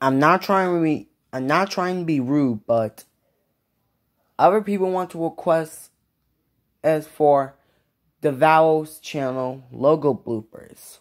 I'm not trying to be I'm not trying to be rude, but other people want to request as for the Vowels channel logo bloopers.